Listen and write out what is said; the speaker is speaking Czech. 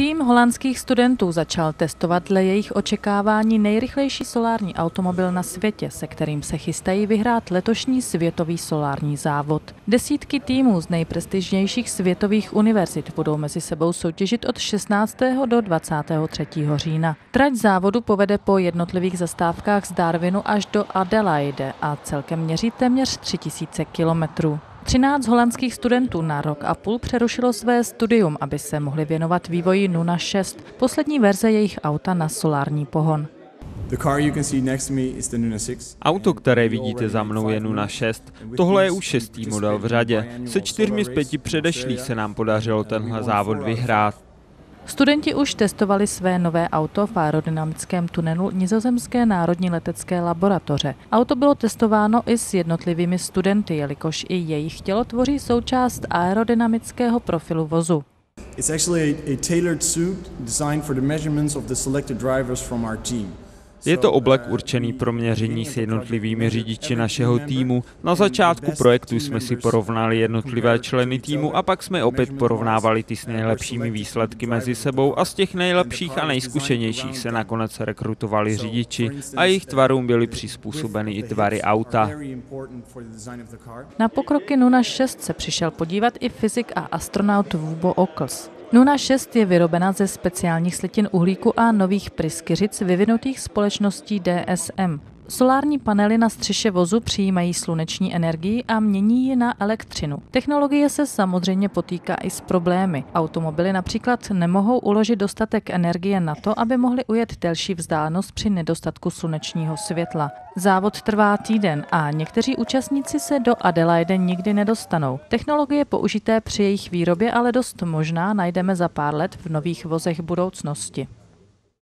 Tým holandských studentů začal testovat dle jejich očekávání nejrychlejší solární automobil na světě, se kterým se chystají vyhrát letošní světový solární závod. Desítky týmů z nejprestižnějších světových univerzit budou mezi sebou soutěžit od 16. do 23. října. Trať závodu povede po jednotlivých zastávkách z Darwinu až do Adelaide a celkem měří téměř 3000 kilometrů. 13 holandských studentů na rok a půl přerušilo své studium, aby se mohli věnovat vývoji Nuna 6, poslední verze jejich auta na solární pohon. Auto, které vidíte za mnou, je Nuna 6. Tohle je už šestý model v řadě. Se čtyřmi z pěti předešlých se nám podařilo tenhle závod vyhrát. Studenti už testovali své nové auto v aerodynamickém tunelu Nizozemské národní letecké laboratoře. Auto bylo testováno i s jednotlivými studenty, jelikož i jejich tělo tvoří součást aerodynamického profilu vozu. It's actually a, tailored suit designed for the measurements of the selected drivers from our team. Je to oblek určený pro měření s jednotlivými řidiči našeho týmu. Na začátku projektu jsme si porovnali jednotlivé členy týmu a pak jsme opět porovnávali ty s nejlepšími výsledky mezi sebou a z těch nejlepších a nejzkušenějších se nakonec rekrutovali řidiči a jejich tvarům byly přizpůsobeny i tvary auta. Na pokroky Nuna 6 se přišel podívat i fyzik a astronaut Vubo Okls. Nuna 6 je vyrobena ze speciálních slitin uhlíku a nových pryskyřic vyvinutých společností DSM. Solární panely na střeše vozu přijímají sluneční energii a mění ji na elektřinu. Technologie se samozřejmě potýká i s problémy. Automobily například nemohou uložit dostatek energie na to, aby mohly ujet delší vzdálenost při nedostatku slunečního světla. Závod trvá týden a někteří účastníci se do Adelaide nikdy nedostanou. Technologie použité při jejich výrobě ale dost možná najdeme za pár let v nových vozech budoucnosti.